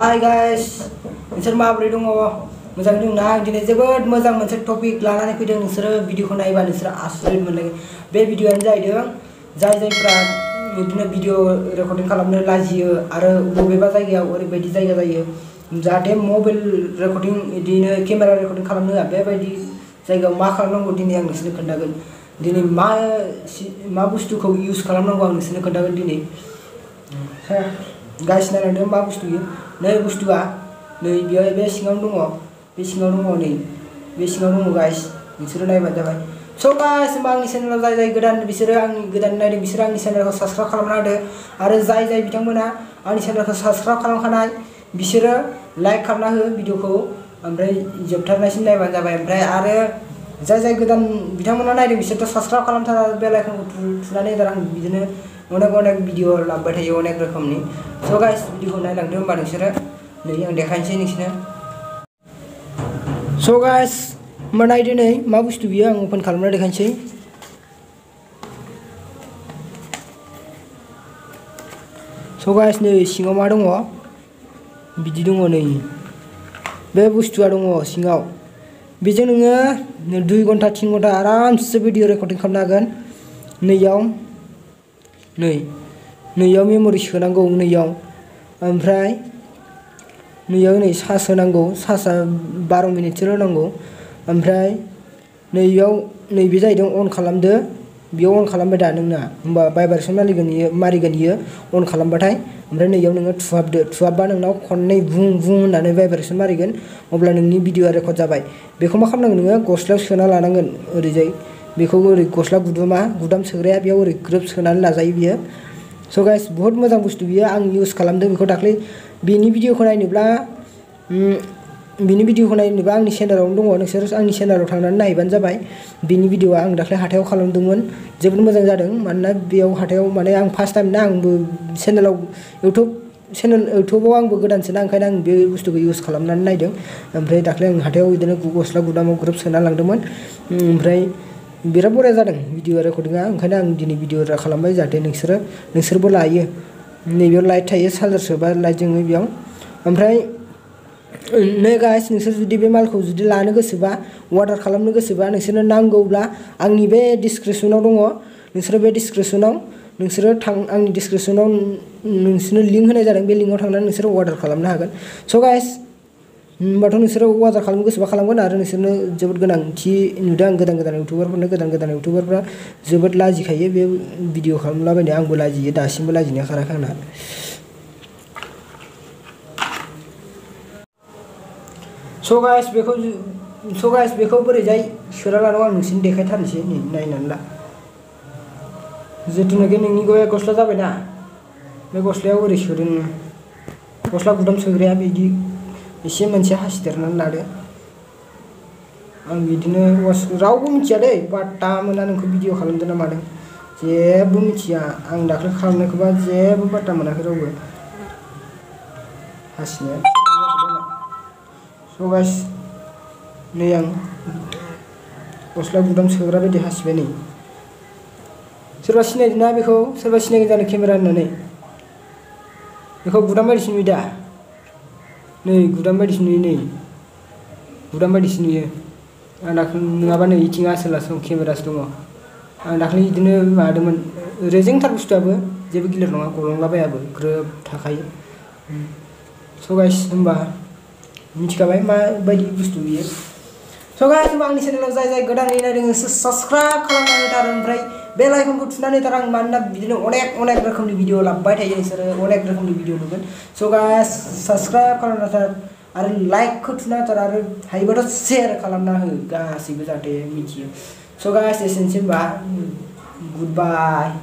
Hi guys नोंसोर माबोरै दङ मोजाङै दं ना आं दिनै जोबोद मोजां मोनसे टपिक लानानै फैदों नोंसोरो भिडिअखौ नायोबा नोंसोरो आसरित मोनलायगोन बे भिडिअआनो जाहैदों लाजियो आरो बबेबा जायगायाव ओरैबायदि जायगा जायो जाहाथे मबाइल रेकर्डिं बिदिनो केमेरा रेकर्डिं खालामनो होआ बेबायदि जायगायाव मा खालामनांगौ दिनै दिनै मा मा बुस्थुखौ इउज खालामनांगौ आं नोंसोरनो खोन्थागोन दिनै गाइस नायलांदों मा बुस्थु बियो नै बुस्थुआ नै बेयो बे सिङावनो दङ बे सिङाव दङ नै बे सिङाव दङ गाइस नोंसोरो नायबानो जाबाय स' गाइस होमबा आंनि चेनेलाव जाय जाय गोदान बिसोरो आंनि गोदान नायदों बिसोरो आंनि चेनेलखौ साबस्क्राइब खालामना होदो आरो जाय जाय बिथांमोना आंनि चेनेलखौ साबस्क्राइब खालामखानाय बिसोरो लाइक खालामना हो भिडिअखौ ओमफ्राय जोबथारनायसिम नायबानो जाबाय ओमफ्राय आरो जाय जाय गोदान बिथांमोना नायदों बिसोरथ' साबस्क्राइब खालामथारा बेल आइकनखौ थुनानै होदो आं बिदिनो अनेक अनेक भिडिअ लाबोबाय थायो अनेक रोखोमनि। स' गाइस भिडिअखौ नायलांदो होमबा नोंसोरो। नै, आं देखायनोसै नोंसोरनो गाइस, होमबा नायदो मा बुस्थु बियो? आं अपेन खालामना देखायनोसै। गाइस, नै, सिङाव मा दङ? बिदि दङ नै। बे बुस्थुआ दङ सिङाव। बेजों नोङो दुइ घन्टा, तिन घन्टा आरामसे भिडिअ रेकर्डिं खालामनो हागोन। नै नैयाव मेम'रि सोनांगौ नैयाव ओमफ्राय नैयाव नै चार्ज होनांगौ चार्जआ बार' मिनिटसोल' नांगौ ओमफ्राय नैयाव नैबे जाहैदों अन खालामदो बेयाव अन खालामबाय दा नोंना होमबा भाइब्रेसन मारिगोन इयो मारिगोन इयो अन खालामबाथाय ओमफ्राय नैयाव नोङो थुहाबदो थुहाबबा नोंनाव खननै बुं बुं होननानै भाइब्रेसन मारिगोन अब्ला नोंनि भिडिअआ रेकर्ड जाबाय बेखौ मा खालामनांगोन नोङो गस्लायाव सोना लानांगोन ओरैजाय बेखौ ओरै गस्ला गुदुमा गुदाम सोग्राया बेयाव ओरै ग्रोब सोनानै लाजायो बियो। स' गाइस बुहुत मोजां बुस्थु बियो, आं इउज खालामदों बेखौ दाख्लै। बेनि भिडिअखौ नायनोब्ला बिनि भिडिअखौ नायनोबा आंनि चेनेलावनो दङ, नोंसोर आंनि चेनेलाव थांनानै नायबानो जाबाय। बिनि भिडिअआ आं दाख्लै हाथायाव खालामदोंमोन, जोबोद मोजां जादों। मानोना बेयाव हाथायाव माने आं फार्स्ट टाइम ना आंबो चेनेलाव इउटुब चेनेल इउटुबाव आंबो गोदानसोना ओंखायनो आं बे बुस्थुखौ इउज खालामनानै नायदों। ओमफ्राय दाख्लै आं हाथायाव बिदिनो गस्ला गुदामाव ग्रोब सोना लांदोंमोन। ओमफ्राय बिराद बरिया जादों भिडिअ रेकर्डिंआ ओंखायनो आं दिनै भिडिअ खालामबाय जाहाथे नोंसोरो, नोंसोरबो लायो। लाइट थायो, चार्जार सोबा लाइट जोङो बेयाव। ओमफ्राय, नै गाइस, नोंसोर जुदि बे मालखौ जुदि लानो गोसोबा अर्डार खालामनो गोसोबा, नोंसोरनो नांगौब्ला आंनि बे डिसक्रिपसनाव दङ। नोंसोरो बे डिसक्रिपसनाव, नोंसोरो थां, आंनि डिसक्रिपसनाव नोंसोरनो लिंक होनाय जादों। बे लिंकआव थांनानै नोंसोरो अर्डार खालामनो हागोन। स' गाइस होमबाथ' नोंसोरो अर्डार खालामनो गोसोबा खालामगोन आरो नोंसोरनो जोबोद गोनांथि नुदों आं गोदान गोदान इउटुबारफोरनो गोदान गोदान इउटुबारफ्रा जोबोद लाजिखायो बे भिडिअ खालामलाबायनो आंबो लाजियो, दासिमबो लाजिनाया खाराखै आंना। स' गाइस बेखौ स' गाइस बेखौ लानांगौ आं नोंसोरनो देखायथारनोसै नै, नायनानै ला। जिथुनाखि नोंनि गया गस्ला जाबायना, बे गस्लायाव ओरै सोदो? गस्ला गुदाम सोग्राया बिदि एसे मोनसे हासिदेरनानै लादो। आं बिदिनो रावबो मिथिया दै बाट्टा मोना नोंखौ भिडिअ खालामदों ना मादों। जेबो मिथिया। आं दाख्लै खालामनायखौबा जेबो बाट्टा मोनाखै रावबो। हासिनाया स' गाइस गस्ला गुदाम सोग्रा बायदि हासिबाय नै। सोरबा सिनायदों ना बेखौ? सोरबा सिनायगोन जानो केमेरा गुदाम बायदिसो नुयो दा। नै गुदाम बायदिसो नै गुदाम बायदिसो आं दाख्लै नङाबा नै इथिं आसोल आसोल केमेरासो दङ आं दाख्लै बिदिनो माबादोंमोन रेजेंथार बुस्थुआबो जेबो गिलिर नङा गलांलाबायाबो ग्रोब थाखायो स' गाइस होमबा मिथिखाबाय माबायदि बुस्थु बियो स' गाइस होमबा आंनि चेनेलाव जाय जाय गोदानै नायदों साबस्क्राइब खालामनानै होथार ओमफ्राय बेल आइकनखौ थुनानै होथार आं मानोना बिदिनो अनेक अनेक रोखोमनि भिडिअ लाबोबाय थायो नोंसोरो अनेक रोखोमनि भिडिअ नुगोन स' गाइस साबस्क्राइब खालामना होथार आरो लाइकखौ थुना होथार आरो हायोबाथ' शेयार खालामना हो गासैबो जाहाथे मिथियो स' गाइस एसेनोसै होमबा गुड बाय